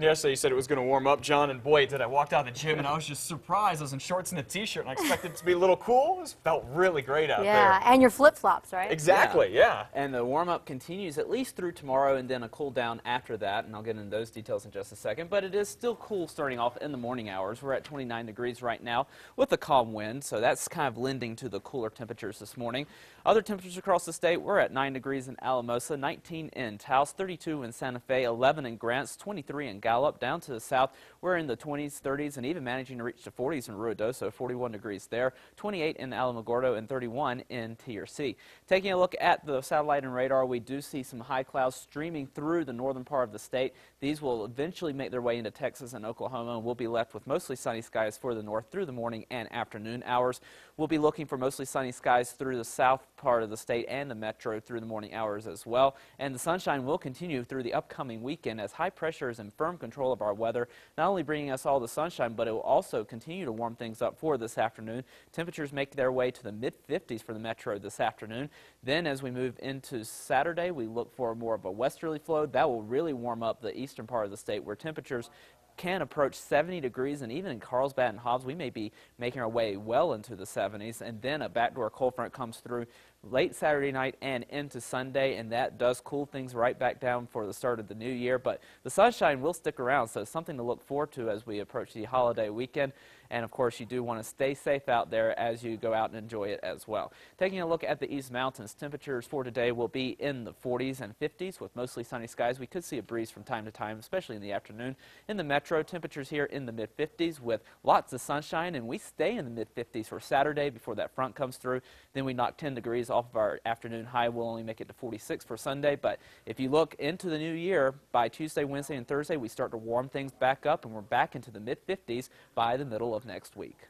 Yesterday you said it was going to warm up, John, and boy, did I walk out of the gym and I was just surprised. I was in shorts and a t-shirt and I expected it to be a little cool. It felt really great out Yeah, there. Yeah, and your flip-flops, right? Exactly, yeah. And the warm up continues at least through tomorrow and then a cool down after that. And I'll get into those details in just a second. But it is still cool starting off in the morning hours. We're at 29 degrees right now with a calm wind. So that's kind of lending to the cooler temperatures this morning. Other temperatures across the state, we're at 9 degrees in Alamosa, 19 in Taos, 32 in Santa Fe, 11 in Grants, 23 in Gallup. Down to the south, we're in the 20s, 30s, and even managing to reach the 40s in Ruidoso, 41 degrees there, 28 in Alamogordo, and 31 in T or C. Taking a look at the satellite and radar, we do see some high clouds streaming through the northern part of the state. These will eventually make their way into Texas and Oklahoma, and we'll be left with mostly sunny skies for the north through the morning and afternoon hours. We'll be looking for mostly sunny skies through the south part of the state and the metro through the morning hours as well. And the sunshine will continue through the upcoming weekend as high pressure is in firm control of our weather, not only bringing us all the sunshine, but it will also continue to warm things up for this afternoon. Temperatures make their way to the mid 50s for the metro this afternoon. Then as we move into Saturday, we look for more of a westerly flow. That will really warm up the eastern part of the state where temperatures can approach 70 degrees, and even in Carlsbad and Hobbs, we may be making our way well into the 70s. And then a backdoor cold front comes through late Saturday night and into Sunday, and that does cool things right back down for the start of the new year. But the sunshine will stick around, so something to look forward to as we approach the holiday weekend. And of course, you do want to stay safe out there as you go out and enjoy it as well. Taking a look at the East Mountains, temperatures for today will be in the 40s and 50s with mostly sunny skies. We could see a breeze from time to time, especially in the afternoon. In the metro, temperatures here in the mid 50s with lots of sunshine, and we stay in the mid 50s for Saturday before that front comes through. Then we knock 10 degrees off of our afternoon high. We'll only make it to 46 for Sunday. But if you look into the new year, by Tuesday, Wednesday, and Thursday, we start to warm things back up, and we're back into the mid 50s by the middle of next week.